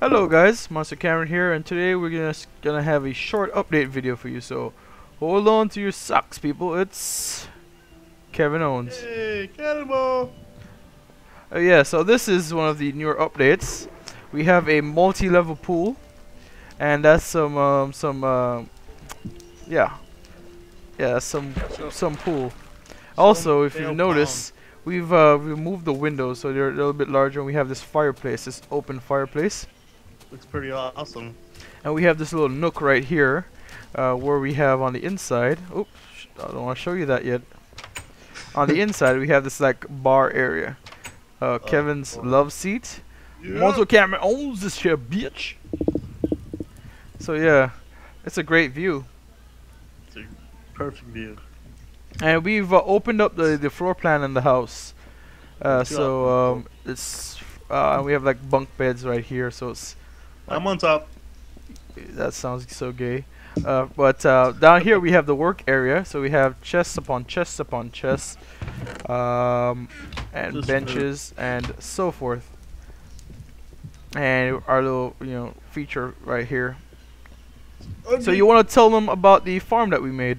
Hello guys, Monster Cameron here, and today we're gonna gonna have a short update video for you. So hold on to your socks, people. It's Kevin Owens. Hey, cannonball! Uh, yeah, so this is one of the newer updates. We have a multi-level pool, and that's some um, some uh, yeah, yeah, some some pool. Also, if you notice, we've uh, removed the windows so they're a little bit larger, and we have this fireplace, this open fireplace. Looks pretty awesome. And we have this little nook right here, uh, where we have on the inside. Oops, I don't want to show you that yet. On the inside, we have this like bar area. Uh, Kevin's boy. love seat. Monster Cameron owns this here, bitch. So yeah, it's a great view. Perfect view. And we've uh, opened up the the floor plan in the house. Uh, so um, it's uh, we have like bunk beds right here. So it's I'm on top. that sounds so gay. Uh, but uh, down here we have the work area, so we have chests upon chests upon chests, um, and Just, benches and so forth. And our little, you know, feature right here. So you want to tell them about the farm that we made?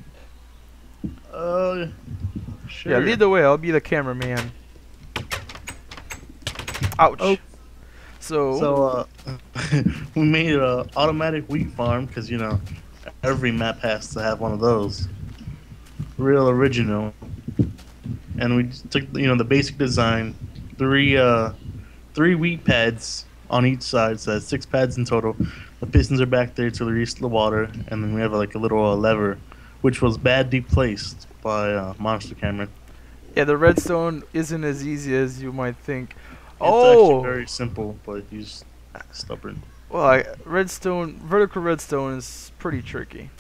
Uh, sure. Yeah, lead the way. I'll be the cameraman. Ouch. So, So, uh, we made a automatic wheat farm because you know every map has to have one of those. Real original. And we took you know the basic design, three uh, three wheat pads on each side, so that's six pads in total. The pistons are back there to release the water, and then we have like a little uh, lever, which was badly placed by uh, Monster Cameron. yeah, the redstone isn't as easy as you might think. It's oh, actually very simple, but he's stubborn. Well, I, redstone, vertical redstone is pretty tricky,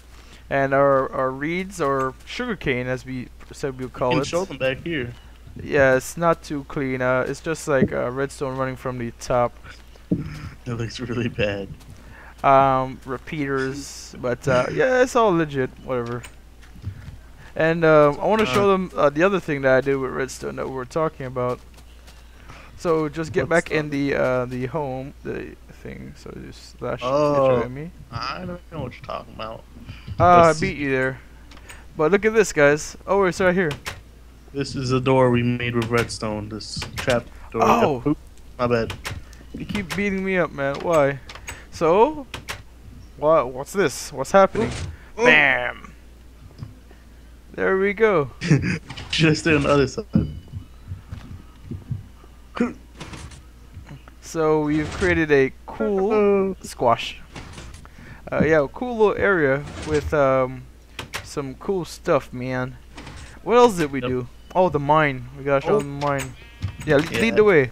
and our our reeds or sugarcane, as we said we would You call can it. show them back here. Yeah, it's not too clean. Uh, it's just like uh, redstone running from the top. It looks really bad. Um, repeaters, but uh, yeah, it's all legit. Whatever. And um, I want to show Uh, them uh, the other thing that I did with redstone that we were talking about. So just get What's back in the uh, the home the thing. So just slash Oh. me. I don't know what you're talking about. Ah, I beat you there. But look at this, guys. Oh, it's right here. This is a door we made with redstone. This trap door. Oh. My bad. You keep beating me up, man. Why? So, what? What's this? What's happening? Oh. Bam! There we go. Should I stay on the other side? So we've created a cool squash. Uh, yeah, a cool little area with um, some cool stuff, man. What else did we Yep. do? Oh, the mine. We gotta show Oh. the mine. Yeah, le- Yeah. lead the way.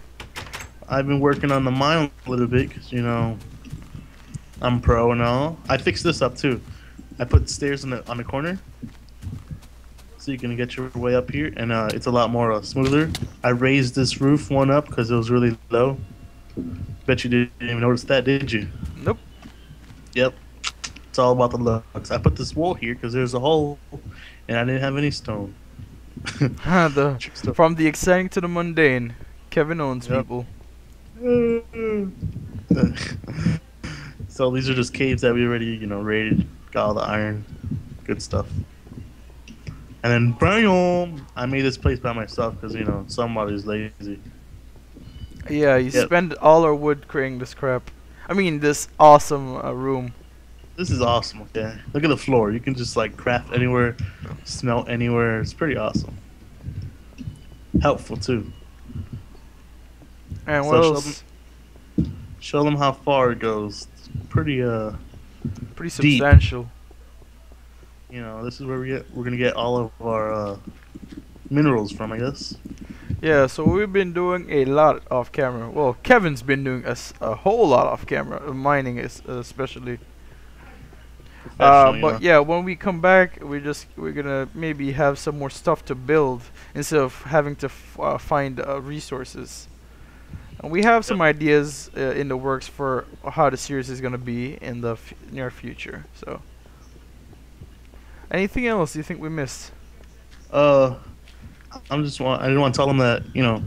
I've been working on the mine a little bit because you know I'm pro and all. I fixed this up too. I put stairs on the on the corner, so you can get your way up here, and uh, it's a lot more uh, smoother. I raised this roof one up because it was really low. Bet you didn't even notice that, did you? Nope. Yep. It's all about the looks. I put this wall here because there's a hole, and I didn't have any stone. Ah, the from the exciting to the mundane. Kevin owns Yep. people. so these are just caves that we already, you know, raided, got all the iron, good stuff. And then bam, I made this place by myself because you know somebody's lazy. Yeah, you Yep. spend all our wood creating this crap. I mean, this awesome uh, room. This is awesome. Okay, look at the floor. You can just like craft anywhere, smelt anywhere. It's pretty awesome. Helpful too. And So what show else? Show them how far it goes. It's pretty uh. Pretty deep. substantial. You know, this is where we get we're gonna get all of our uh, minerals from, I guess. Yeah, so we've been doing a lot off camera. Well, Kevin's been doing a, s- a whole lot off camera, uh, mining is uh, especially. Uh, but know. yeah, when we come back, we just we're gonna maybe have some more stuff to build instead of having to f- uh, find uh, resources. And we have some ideas uh, in the works for how the series is gonna be in the f- near future. So, anything else you think we missed? Uh, I'm just want I didn't want to tell them that you know,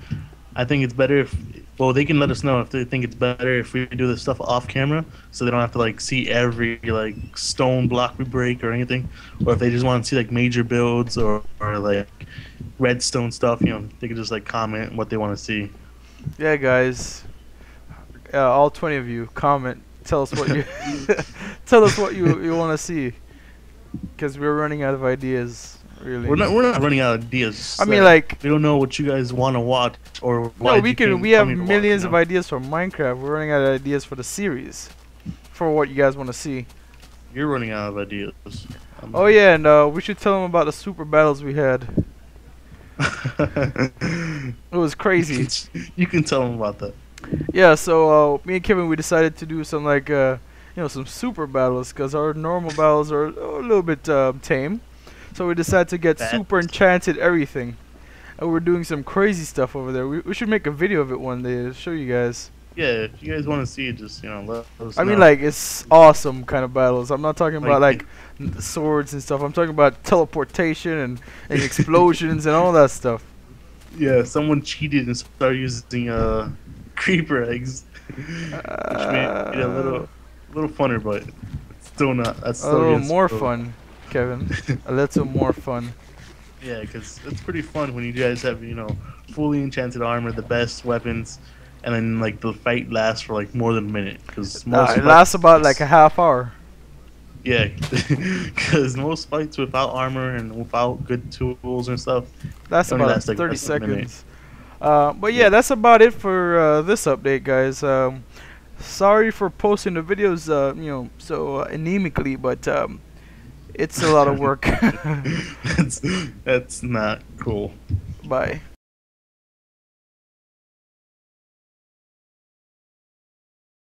I think it's better if Well, they can let us know if they think it's better if we do this stuff off camera, so they don't have to like see every like stone block we break or anything, or if they just want to see like major builds or, or like redstone stuff. You know, they can just like comment what they want to see. Yeah, guys. Uh, all 20 of you, comment. Tell us what you tell us what you you want to see, because we're running out of ideas. Really. We're not we're not running out of ideas. I mean, like we don't know what you guys want to watch or. No, we can. We have millions watch, of ideas for Minecraft. We're running out of ideas for the series, for what you guys want to see. You're running out of ideas. Um, oh yeah, and uh, we should tell them about the super battles we had. it was crazy. You can, you can tell them about that. Yeah, so uh, me and Kevin we decided to do some like uh, you know some super battles because our normal battles are a little bit uh, tame. So we decided to get super enchanted everything. And we're doing some crazy stuff over there. We, we should make a video of it one day to show you guys. Yeah, if you guys want to see it, just, you know, let, us I know. mean, like, it's awesome kind of battles. I'm not talking like about, like, swords and stuff. I'm talking about teleportation and, and explosions and all that stuff. Yeah, someone cheated and started using, uh, creeper eggs. which made it a little, a little funner, but still not. That's still a little more fun. Kevin. a little more fun. Yeah, because it's pretty fun when you guys have, you know, fully enchanted armor, the best weapons, and then, like, the fight lasts for, like, more than a minute. Cause most it lasts about, like, a half hour. Yeah, because most fights without armor and without good tools and stuff. That's about last, like, 30 seconds. Uh, but yeah, that's about it for uh, this update, guys. Um, sorry for posting the videos, uh, you know, so uh, anemically, but um, it's a lot of work. that's, that's not cool. Bye.